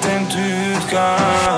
t'aimes, tütkan.